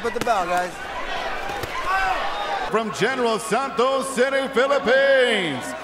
with the bell, guys. From General Santos City, Philippines,